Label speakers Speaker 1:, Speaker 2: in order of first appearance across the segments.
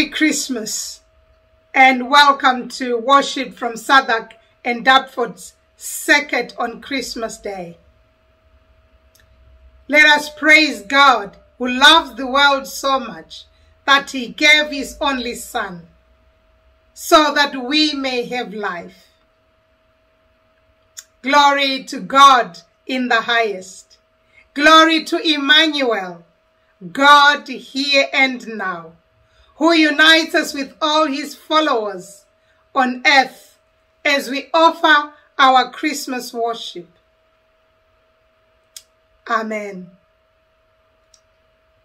Speaker 1: Happy Christmas and welcome to worship from Southwark and Deptford's Circuit on Christmas Day. Let us praise God who loves the world so much that he gave his only son so that we may have life. Glory to God in the highest. Glory to Emmanuel, God here and now, who unites us with all his followers on earth as we offer our Christmas worship. Amen.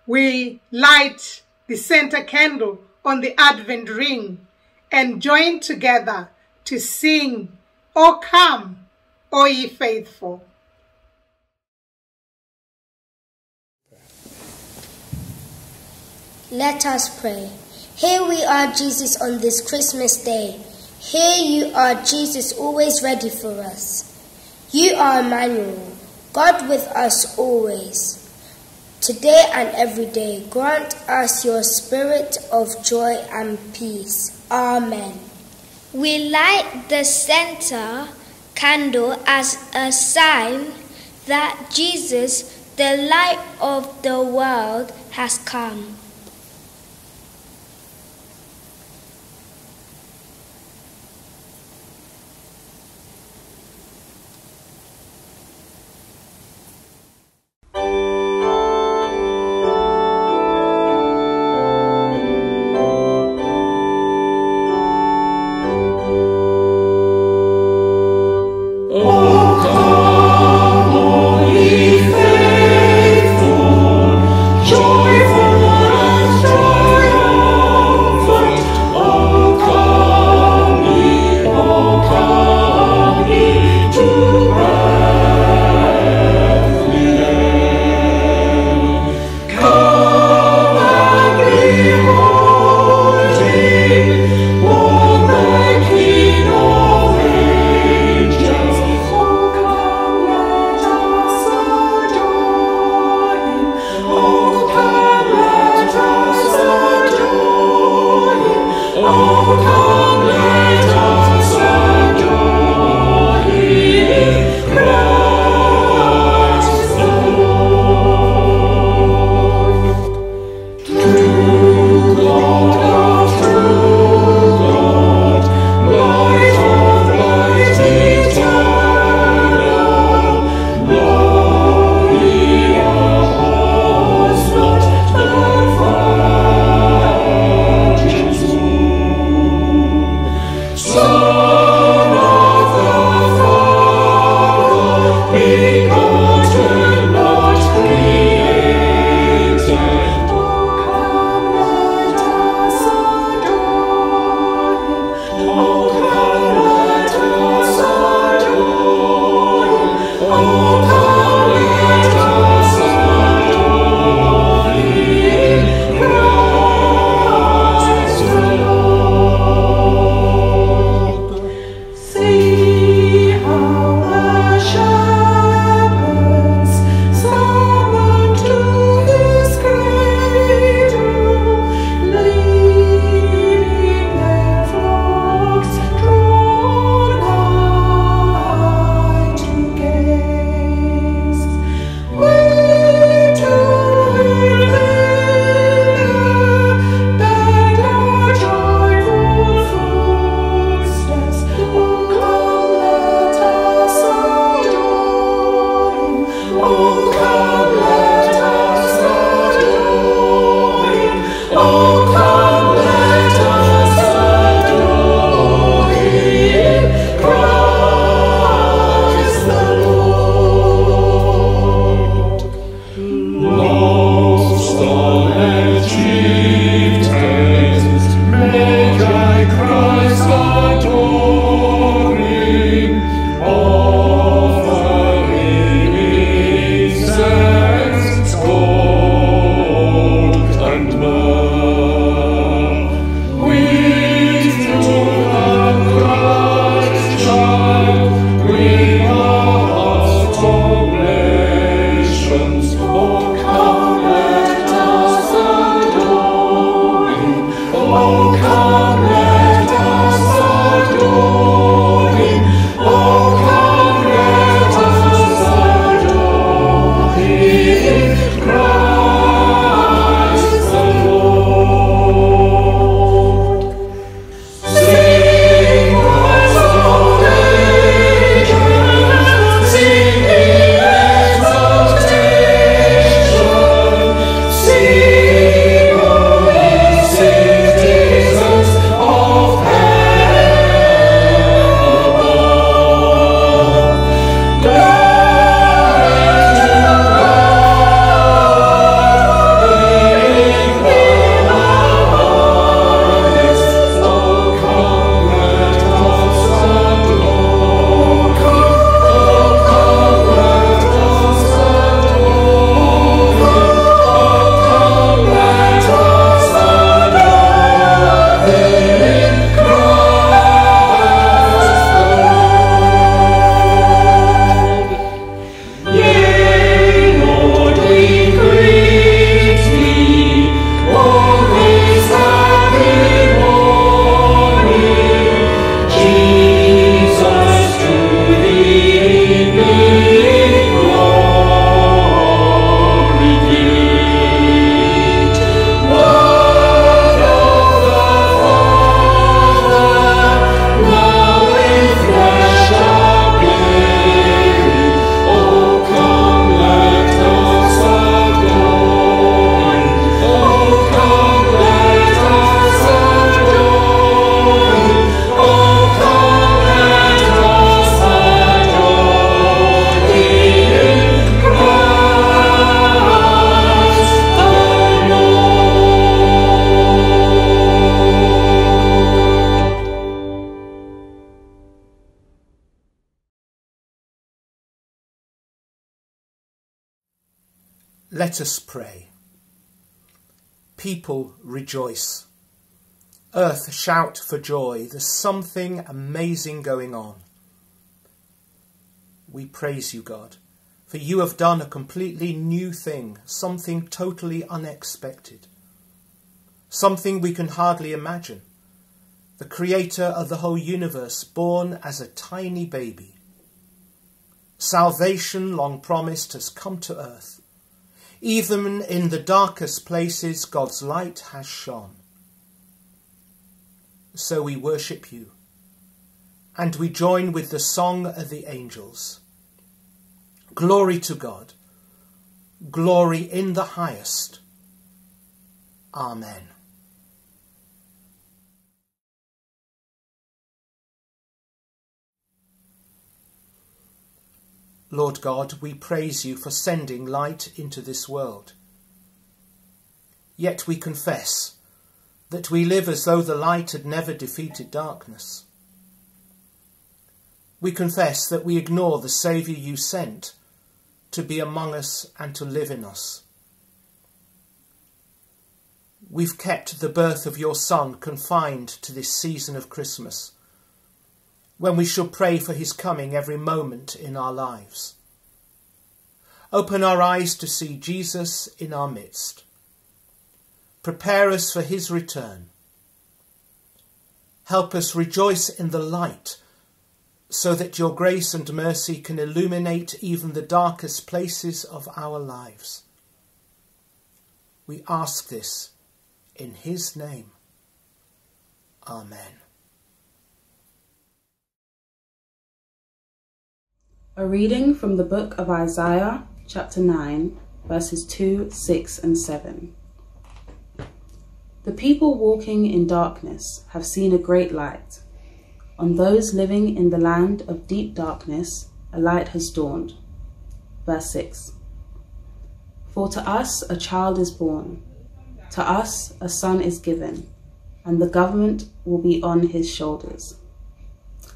Speaker 1: We light the center candle on the Advent ring and join together to sing, O come, O ye faithful.
Speaker 2: Let us pray. Here we are, Jesus, on this Christmas day. Here you are, Jesus, always ready for us. You are Emmanuel, God with us always. Today and every day, grant us your spirit of joy and peace. Amen.
Speaker 3: We light the center candle as a sign that Jesus, the light of the world, has come.
Speaker 4: Earth shout for joy. There's something amazing going on. We praise you, God, for you have done a completely new thing, something totally unexpected, something we can hardly imagine. The creator of the whole universe born as a tiny baby. Salvation long promised has come to earth. Even in the darkest places, God's light has shone. So we worship you, and we join with the song of the angels. Glory to God, glory in the highest. Amen. Lord God, we praise you for sending light into this world. Yet we confess that we live as though the light had never defeated darkness. We confess that we ignore the Saviour you sent to be among us and to live in us. We've kept the birth of your Son confined to this season of Christmas when we shall pray for his coming every moment in our lives. Open our eyes to see Jesus in our midst. Prepare us for his return. Help us rejoice in the light so that your grace and mercy can illuminate even the darkest places of our lives. We ask this in his name. Amen.
Speaker 5: A reading from the book of Isaiah, chapter 9, verses 2, 6, and 7. The people walking in darkness have seen a great light. On those living in the land of deep darkness, a light has dawned. Verse 6. For to us a child is born, to us a son is given, and the government will be on his shoulders.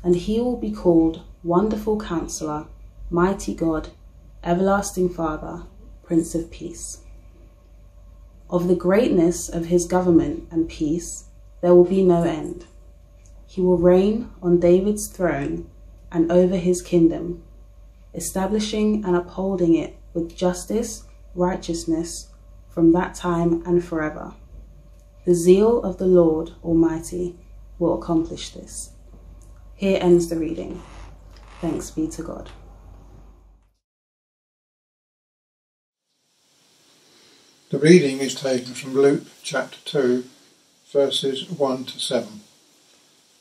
Speaker 5: And he will be called Wonderful Counselor, Mighty God, Everlasting Father, Prince of Peace. Of the greatness of his government and peace there will be no end. He will reign on David's throne and over his kingdom, establishing and upholding it with justice, righteousness from that time and forever. The zeal of the Lord Almighty will accomplish this. Here ends the reading. Thanks be to God.
Speaker 6: The reading is taken from Luke chapter 2, verses 1 to 7.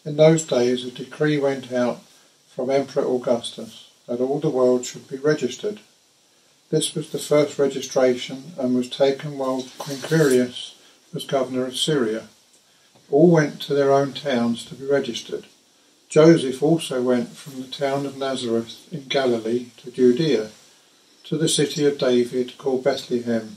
Speaker 6: In those days a decree went out from Emperor Augustus that all the world should be registered. This was the first registration and was taken while Quirinius was governor of Syria. All went to their own towns to be registered. Joseph also went from the town of Nazareth in Galilee to Judea, to the city of David called Bethlehem,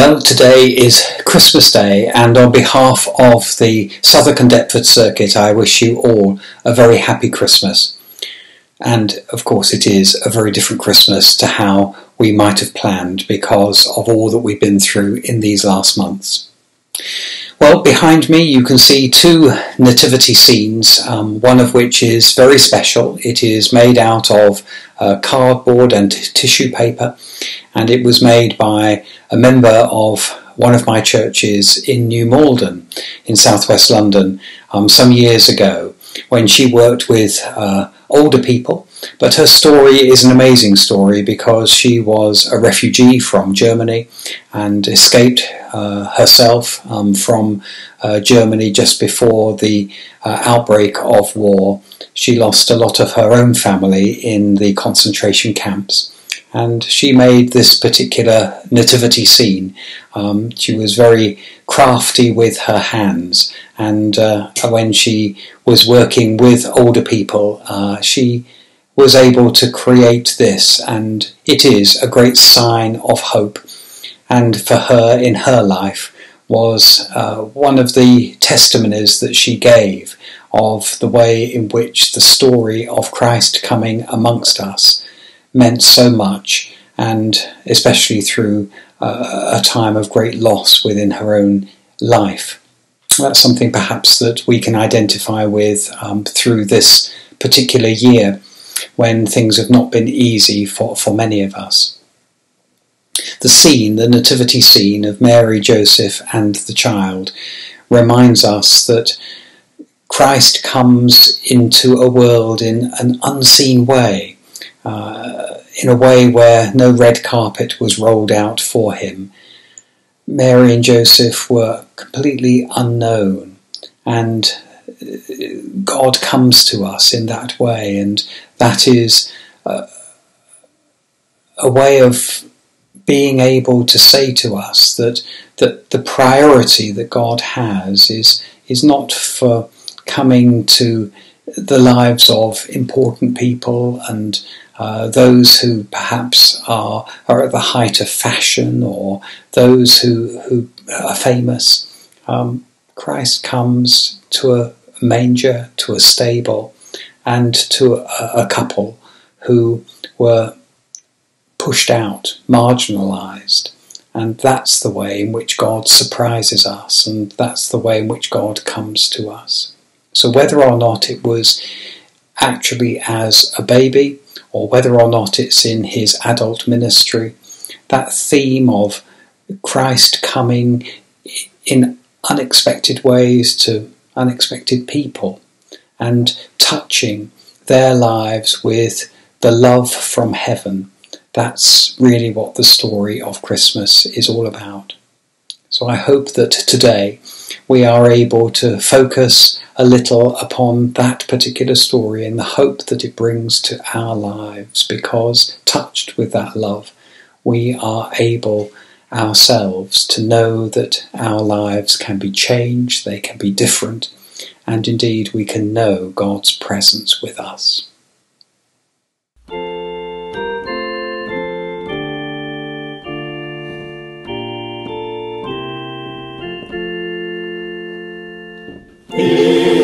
Speaker 7: Well, today is Christmas Day, and on behalf of the Southwark and Deptford Circuit, I wish you all a very happy Christmas. And of course, it is a very different Christmas to how we might have planned because of all that we've been through in these last months. Well, behind me you can see two nativity scenes, um, one of which is very special. It is made out of uh, cardboard and tissue paper, and it was made by a member of one of my churches in New Malden in southwest London um, some years ago when she worked with uh, older people. But her story is an amazing story because she was a refugee from Germany and escaped uh, herself um, from uh, Germany just before the uh, outbreak of war she lost a lot of her own family in the concentration camps. And she made this particular nativity scene. Um, she was very crafty with her hands, and uh, when she was working with older people, uh, she was able to create this, and it is a great sign of hope. And for her in her life was uh, one of the testimonies that she gave of the way in which the story of Christ coming amongst us meant so much, and especially through uh, a time of great loss within her own life. That's something perhaps that we can identify with um, through this particular year when things have not been easy for, for many of us. The scene, the nativity scene of Mary, Joseph, and the child, reminds us that Christ comes into a world in an unseen way, uh, in a way where no red carpet was rolled out for him. Mary and Joseph were completely unknown, and God comes to us in that way, and that is a, a way of being able to say to us that that the priority that God has is is not for coming to the lives of important people and uh, those who perhaps are are at the height of fashion or those who who are famous. Um, Christ comes to a manger, to a stable, and to a, a couple who were pushed out, marginalized. And that's the way in which God surprises us, and that's the way in which God comes to us. So, whether or not it was actually as a baby, or whether or not it's in his adult ministry, that theme of Christ coming in unexpected ways to unexpected people and touching their lives with the love from heaven. That's really what the story of Christmas is all about. So I hope that today we are able to focus a little upon that particular story in the hope that it brings to our lives because touched with that love, we are able ourselves to know that our lives can be changed, they can be different, and indeed we can know God's presence with us.
Speaker 3: In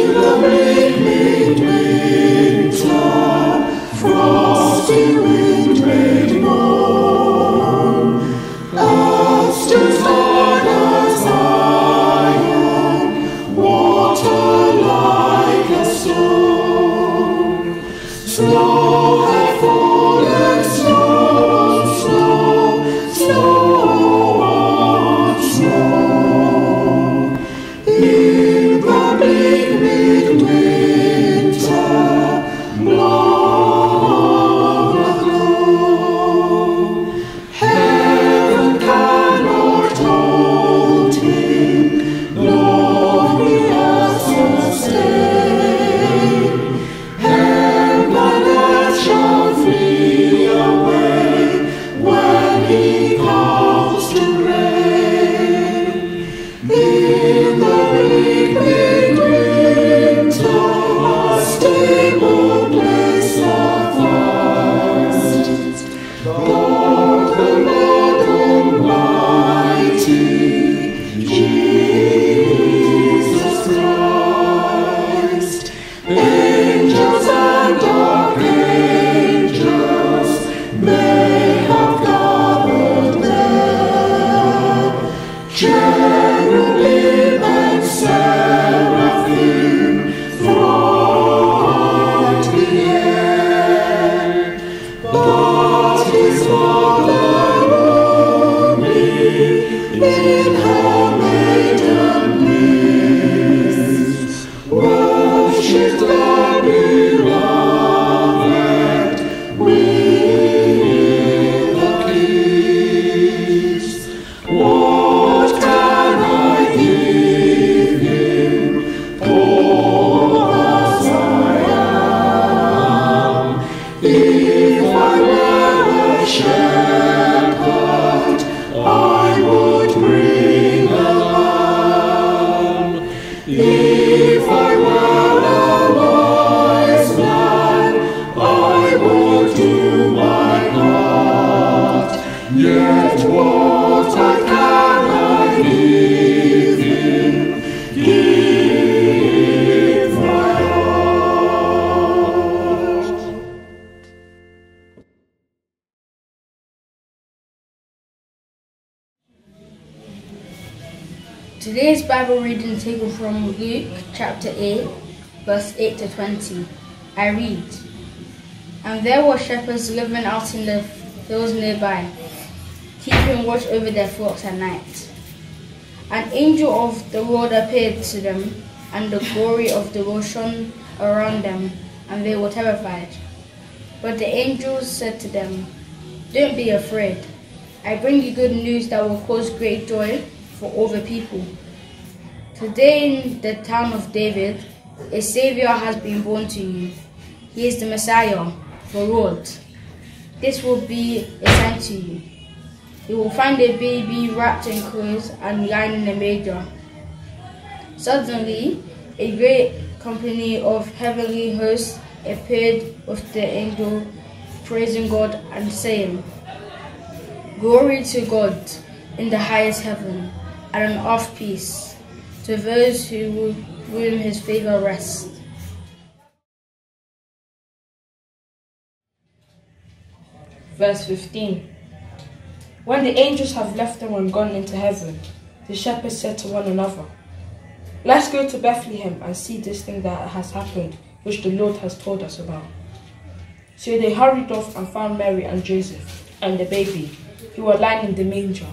Speaker 8: 8 to 20. I read And there were shepherds living out in the hills nearby, keeping watch over their flocks at night. An angel of the Lord appeared to them, and the glory of the Lord shone around them, and they were terrified. But the angel said to them, Don't be afraid. I bring you good news that will cause great joy for all the people. Today in the town of David, a Savior has been born to you. He is the Messiah, the Lord. This will be a sign to you. You will find a baby wrapped in clothes and lying in a manger. Suddenly, a great company of heavenly hosts appeared with the angel, praising God and saying, Glory to God in the highest heaven, and on earth peace to those who whom his favor rests.
Speaker 9: Verse 15 When the angels have left them and gone into heaven, the shepherds said to one another, Let's go to Bethlehem and see this thing that has happened, which the Lord has told us about. So they hurried off and found Mary and Joseph and the baby, who were lying in the manger.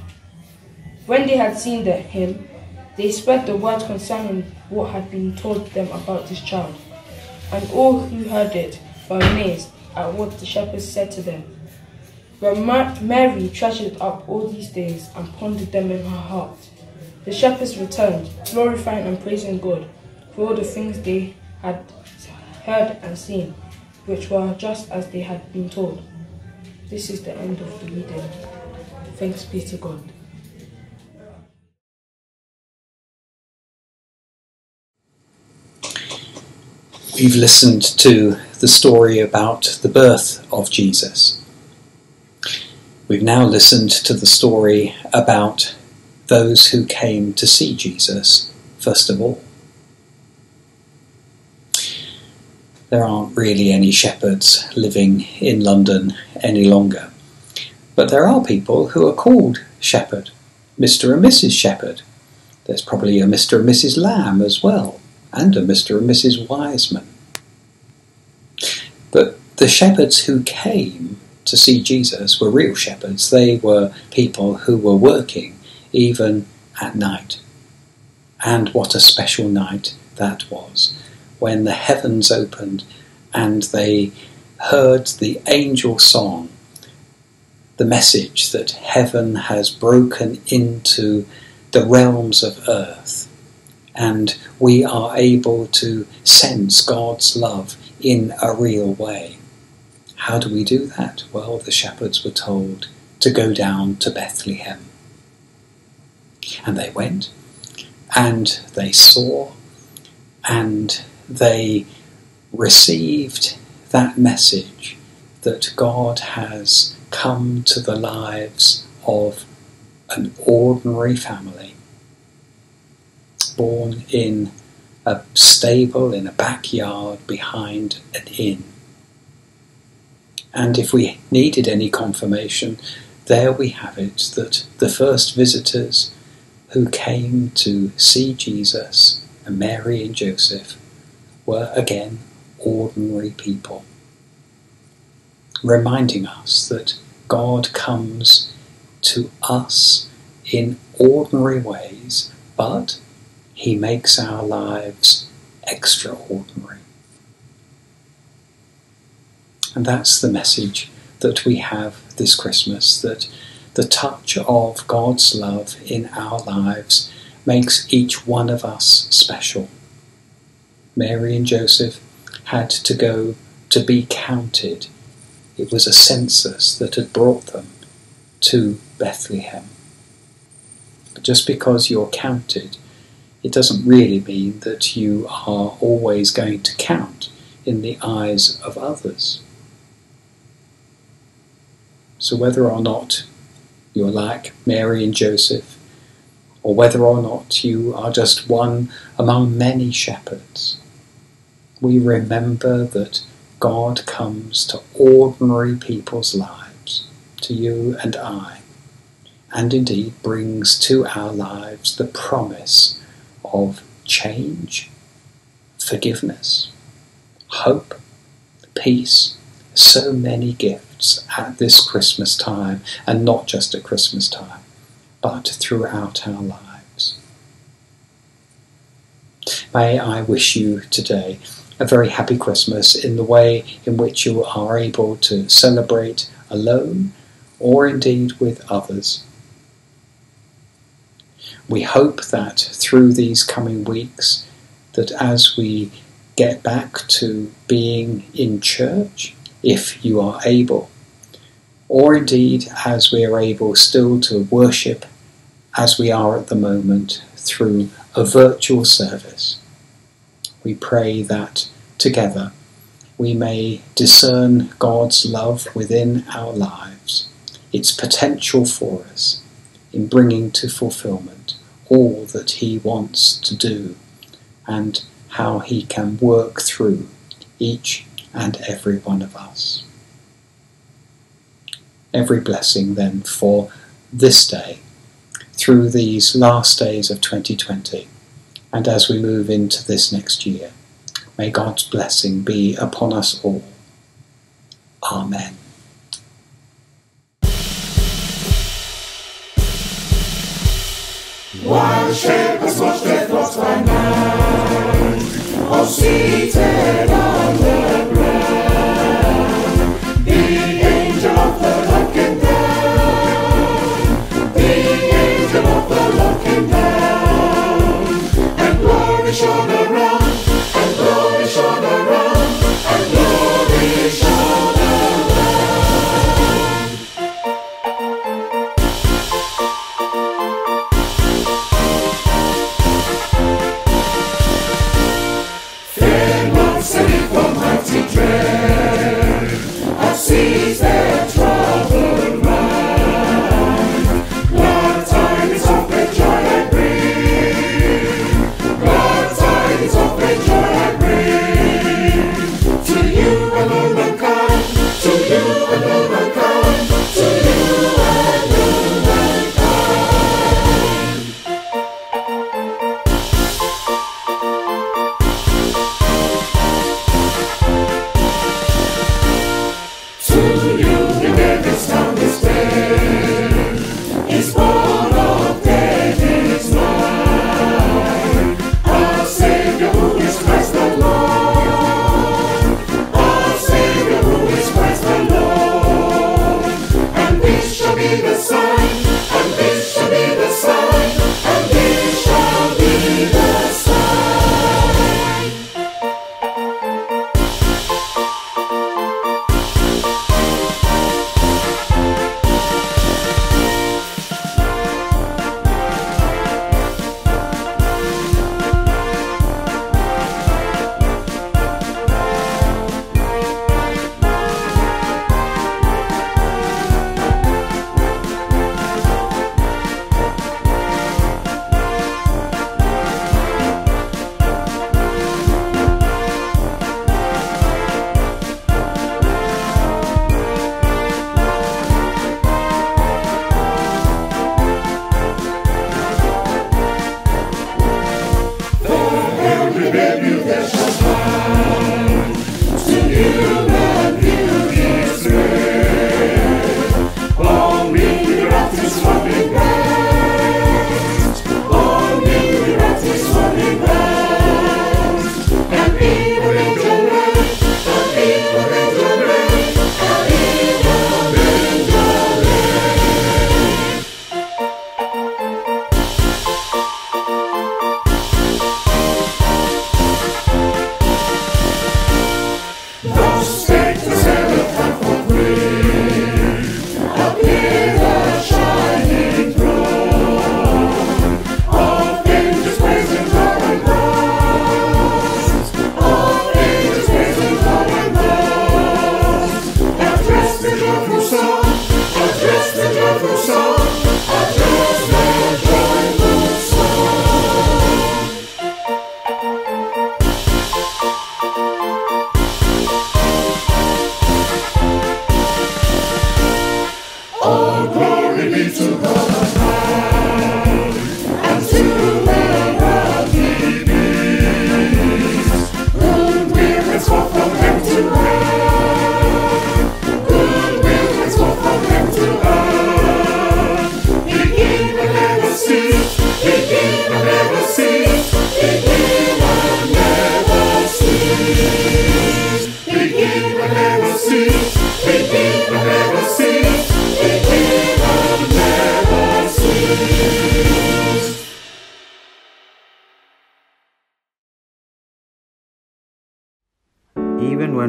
Speaker 9: When they had seen the, him, they spread the word concerning what had been told them about this child. And all who heard it were amazed at what the shepherds said to them. But Mary treasured up all these things and pondered them in her heart. The shepherds returned, glorifying and praising God for all the things they had heard and seen, which were just as they had been told. This is the end of the reading. Thanks be to God.
Speaker 7: We've listened to the story about the birth of Jesus. We've now listened to the story about those who came to see Jesus, first of all. There aren't really any shepherds living in London any longer, but there are people who are called shepherd, Mr. and Mrs. Shepherd. There's probably a Mr. and Mrs. Lamb as well, and a Mr. and Mrs. Wiseman. But the shepherds who came to see Jesus were real shepherds. They were people who were working even at night. And what a special night that was when the heavens opened and they heard the angel song, the message that heaven has broken into the realms of earth, and we are able to sense God's love in a real way. How do we do that? Well, the shepherds were told to go down to Bethlehem. And they went, and they saw, and they received that message that God has come to the lives of an ordinary family, born in a stable in a backyard behind an inn. And if we needed any confirmation, there we have it that the first visitors who came to see Jesus and Mary and Joseph were again ordinary people, reminding us that God comes to us in ordinary ways, but He makes our lives extraordinary. And that's the message that we have this Christmas that the touch of God's love in our lives makes each one of us special. Mary and Joseph had to go to be counted it was a census that had brought them to Bethlehem. Just because you're counted, it doesn't really mean that you are always going to count in the eyes of others. So, whether or not you're like Mary and Joseph, or whether or not you are just one among many shepherds, we remember that God comes to ordinary people's lives, to you and I, and indeed brings to our lives the promise of change, forgiveness, hope, peace, so many gifts at this Christmas time, and not just at Christmas time, but throughout our lives. May I wish you today a very happy Christmas in the way in which you are able to celebrate alone or indeed with others. We hope that through these coming weeks that as we get back to being in church, if you are able, or indeed as we are able still to worship as we are at the moment through a virtual service, we pray that together we may discern God's love within our lives, its potential for us in bringing to fulfillment all that He wants to do, and how He can work through each and every one of us. Every blessing then for this day, through these last days of 2020 and as we move into this next year. May God's blessing be upon us all. Amen.
Speaker 3: While shepherds watch their flocks by night, all seated on the ground, the angel of the Lord came down. The angel of the Lord came down, and glory shone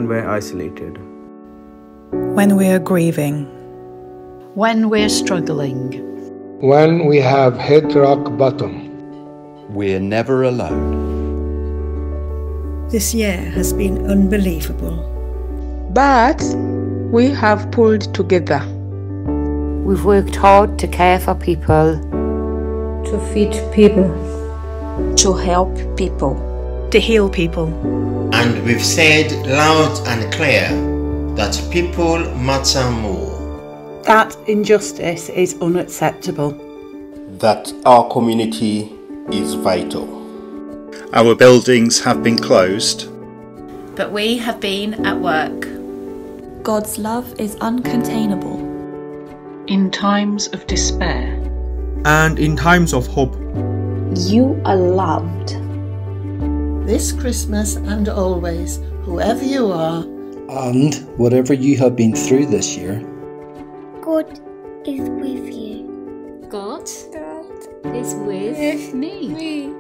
Speaker 10: when we're isolated,
Speaker 11: when we are grieving,
Speaker 12: when we're struggling,
Speaker 13: when we have hit rock bottom.
Speaker 14: We're never alone.
Speaker 15: This year has been unbelievable.
Speaker 16: But we have pulled together.
Speaker 17: We've worked hard to care for people,
Speaker 18: to feed people,
Speaker 19: to help people,
Speaker 11: to heal people.
Speaker 20: And we've said loud and clear that people matter more.
Speaker 21: That injustice is unacceptable.
Speaker 14: That our community is vital.
Speaker 22: Our buildings have been closed.
Speaker 23: But we have been at work.
Speaker 24: God's love is uncontainable.
Speaker 12: In times of despair.
Speaker 22: And in times of hope.
Speaker 25: You are loved.
Speaker 26: This Christmas and always, whoever you are,
Speaker 27: and whatever you have been through this year,
Speaker 28: God is with you.
Speaker 29: God, God is with me. me.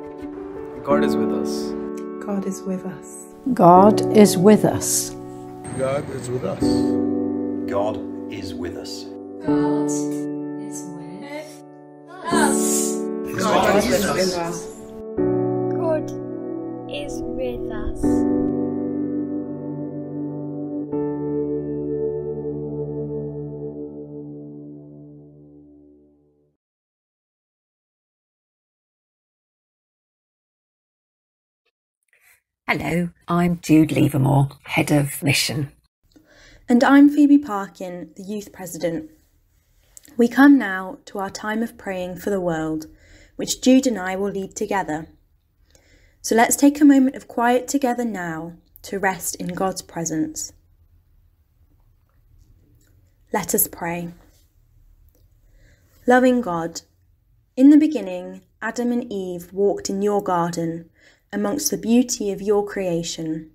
Speaker 10: God is with us.
Speaker 11: God is with us.
Speaker 25: God is with us.
Speaker 6: God is with us.
Speaker 14: God is with us.
Speaker 29: God is with us.
Speaker 28: God is with us.
Speaker 30: Hello, I'm Jude Levermore, Head of Mission.
Speaker 31: And I'm Phoebe Parkin, the Youth President. We come now to our time of praying for the world, which Jude and I will lead together. So let's take a moment of quiet together now to rest in God's presence. Let us pray. Loving God, in the beginning, Adam and Eve walked in your garden amongst the beauty of your creation.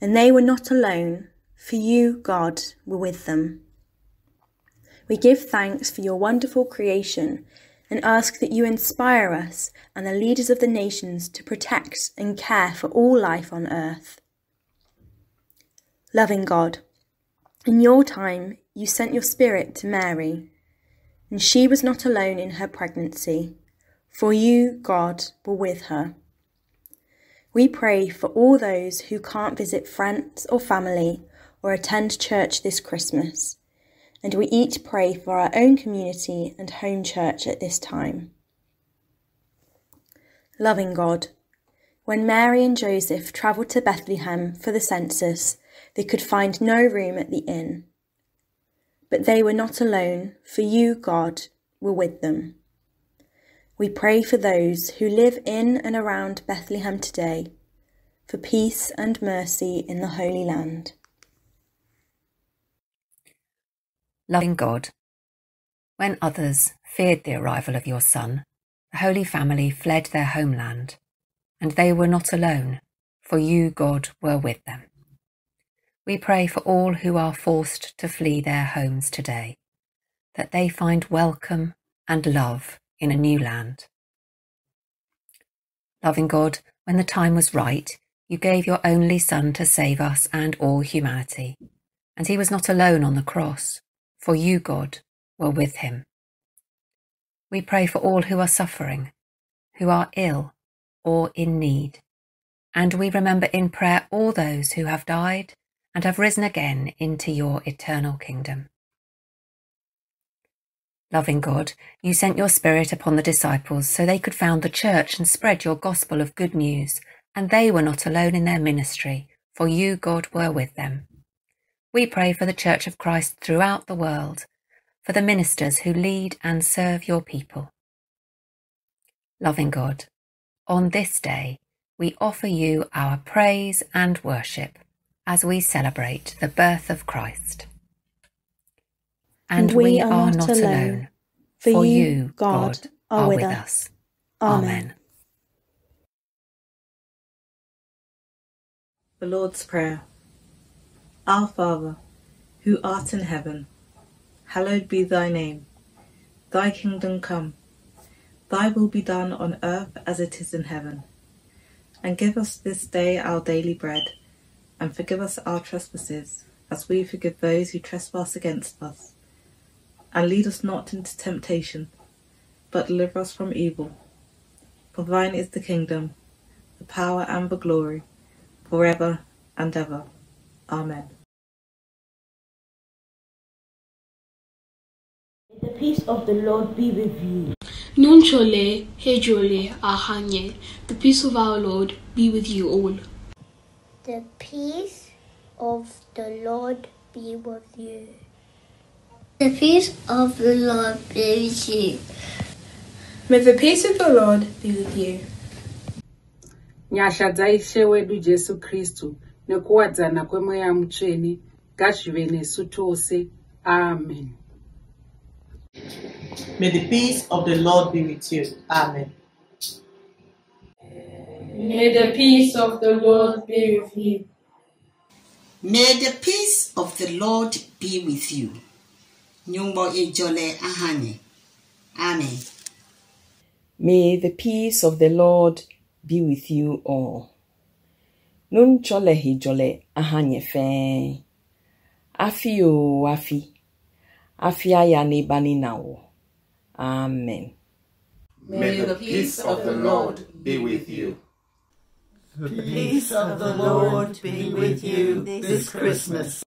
Speaker 31: And they were not alone, for you, God, were with them. We give thanks for your wonderful creation and ask that you inspire us and the leaders of the nations to protect and care for all life on earth. Loving God, in your time you sent your Spirit to Mary, and she was not alone in her pregnancy, for you, God, were with her. We pray for all those who can't visit friends or family or attend church this Christmas, and we each pray for our own community and home church at this time. Loving God, when Mary and Joseph travelled to Bethlehem for the census, they could find no room at the inn. But they were not alone, for you, God, were with them. We pray for those who live in and around Bethlehem today, for peace and mercy in the Holy Land.
Speaker 30: Loving God, when others feared the arrival of your Son, the Holy Family fled their homeland, and they were not alone, for you, God, were with them. We pray for all who are forced to flee their homes today, that they find welcome and love in a new land. Loving God, when the time was right, you gave your only Son to save us and all humanity, and he was not alone on the cross, for you, God, were with him. We pray for all who are suffering, who are ill or in need, and we remember in prayer all those who have died and have risen again into your eternal kingdom. Loving God, you sent your Spirit upon the disciples so they could found the church and spread your gospel of good news, and they were not alone in their ministry, for you, God, were with them. We pray for the Church of Christ throughout the world, for the ministers who lead and serve your people. Loving God, on this day we offer you our praise and worship as we celebrate the birth of Christ. And, and we, we, are, are not, alone, alone for, for you, God, God are, with us. us. Amen. Amen.
Speaker 32: The Lord's Prayer Our Father, who art in heaven, hallowed be thy name. Thy kingdom come, thy will be done on earth as it is in heaven. And give us this day our daily bread, and forgive us our trespasses, as we forgive those who trespass against us. And lead us not into temptation, but deliver us from evil. For thine is the kingdom, the power, and the glory forever and ever. Amen.
Speaker 11: May the peace of the Lord be with you.
Speaker 33: Nun chole, hejole, ahanye. The peace of our Lord be with you all.
Speaker 2: The peace of the Lord be with you.
Speaker 34: The peace of the Lord be with you.
Speaker 35: May the peace of the Lord be with you.
Speaker 36: nyasha dzaishe wedu jesu kristu nekuwadzana kwemweya mutsvene ngazvive nesu tose amen
Speaker 37: May the peace of the Lord be with you. Amen.
Speaker 38: May the peace of the Lord be with you.
Speaker 39: May the peace of the Lord be with you. Nyungbo ejole ahane. Amen.
Speaker 40: May the peace of the Lord be with you all. Nun chole hi jole ahanye fe. Afi o afi. Afi aya ni bani nao. Amen.
Speaker 39: May the peace of the Lord be with you.
Speaker 3: The peace of the Lord be with you this Christmas.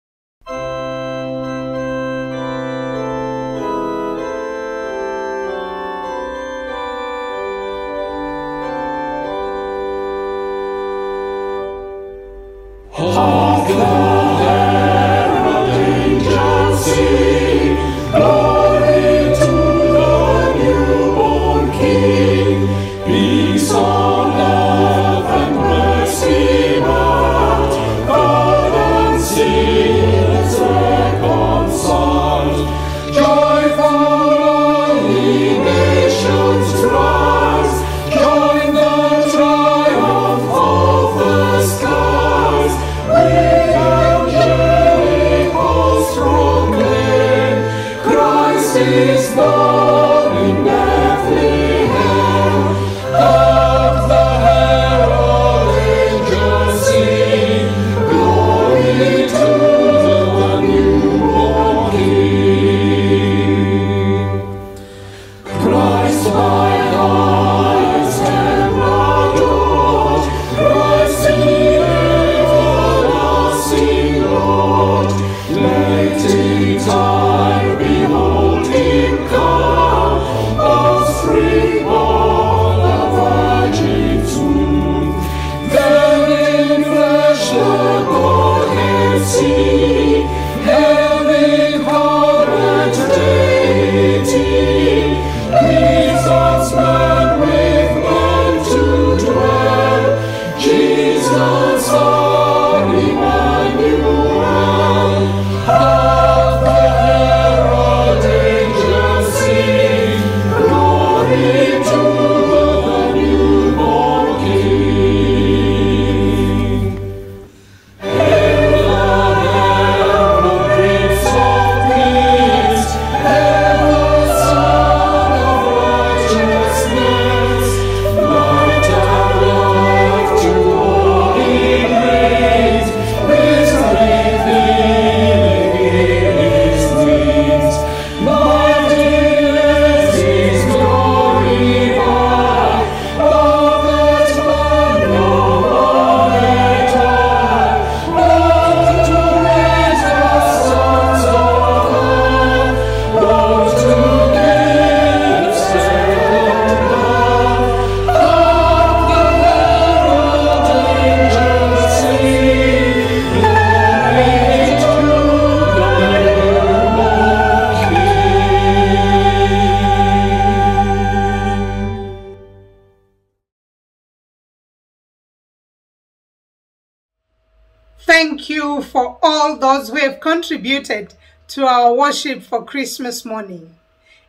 Speaker 1: Those who have contributed to our worship for Christmas morning,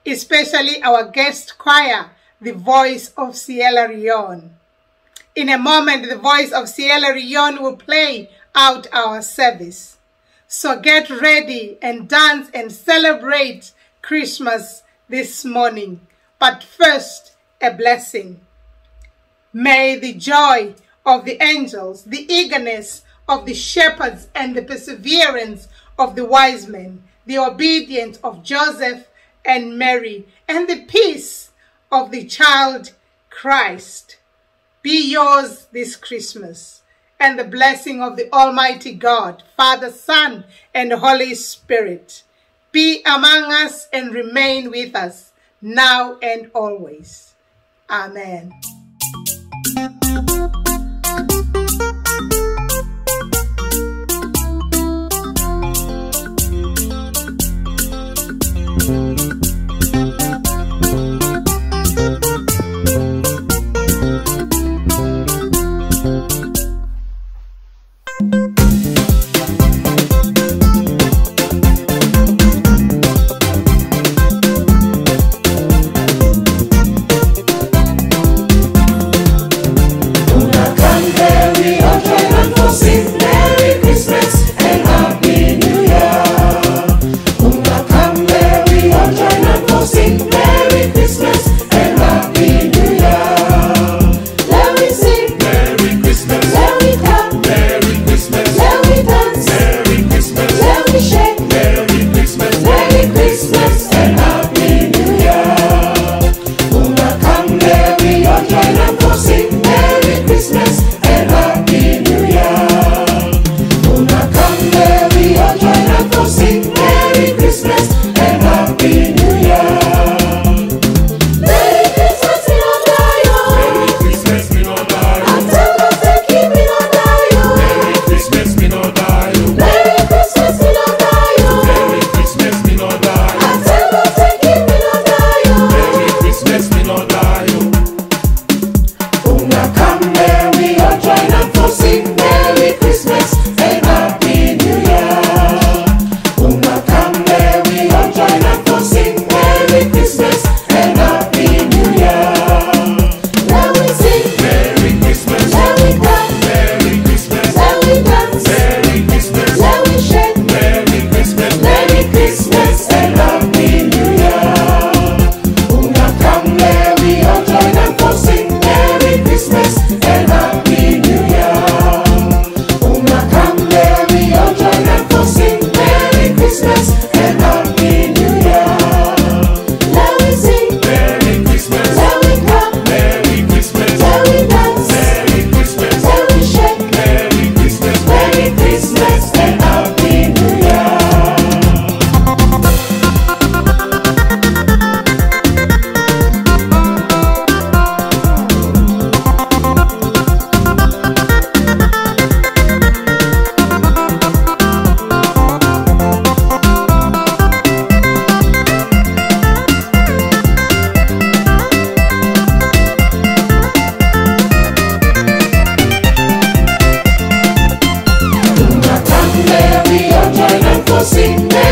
Speaker 1: especially our guest choir, the voice of Sierra Leone. In a moment, the voice of Sierra Leone will play out our service. So get ready and dance and celebrate Christmas this morning. But first, a blessing. May the joy of the angels, the eagerness of the shepherds, and the perseverance of the wise men, the obedience of Joseph and Mary, and the peace of the child Christ be yours this Christmas. And the blessing of the Almighty God, Father, Son, and Holy Spirit be among us and remain with us now and always. Amen.
Speaker 2: Christmas